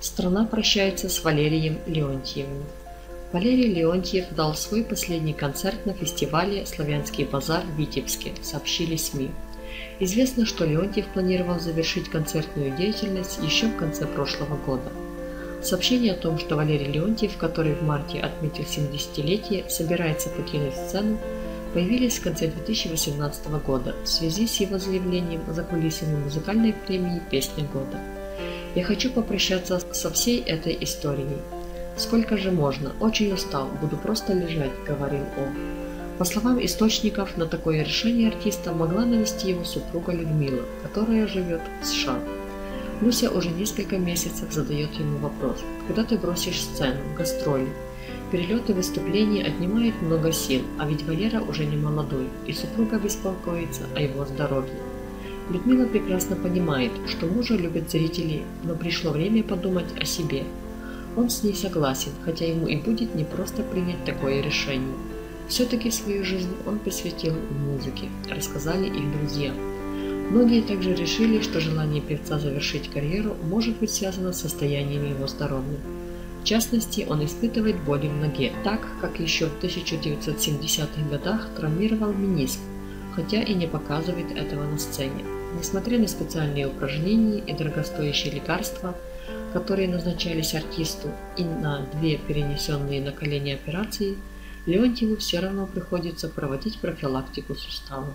Страна прощается с Валерием Леонтьевым. Валерий Леонтьев дал свой последний концерт на фестивале «Славянский базар» в Витебске, сообщили СМИ. Известно, что Леонтьев планировал завершить концертную деятельность еще в конце прошлого года. Сообщение о том, что Валерий Леонтьев, который в марте отметил 70-летие, собирается покинуть сцену, появились в конце 2018 года в связи с его заявлением за кулисами музыкальной премии «Песня года». Я хочу попрощаться со всей этой историей. Сколько же можно? Очень устал, буду просто лежать, говорил он. По словам источников, на такое решение артиста могла навести его супруга Людмила, которая живет в США. Люся уже несколько месяцев задает ему вопрос, когда ты бросишь сцену, гастроли. Перелеты выступления отнимают много сил, а ведь Валера уже не молодой, и супруга беспокоится о его здоровье. Людмила прекрасно понимает, что мужа любят зрители, но пришло время подумать о себе. Он с ней согласен, хотя ему и будет непросто принять такое решение. Все-таки свою жизнь он посвятил музыке, рассказали их друзья. Многие также решили, что желание певца завершить карьеру может быть связано с состоянием его здоровья. В частности, он испытывает боли в ноге, так как еще в 1970-х годах травмировал мениск, хотя и не показывает этого на сцене. Несмотря на специальные упражнения и дорогостоящие лекарства, которые назначались артисту, и на две перенесенные на колени операции, Леонтьеву все равно приходится проводить профилактику суставов.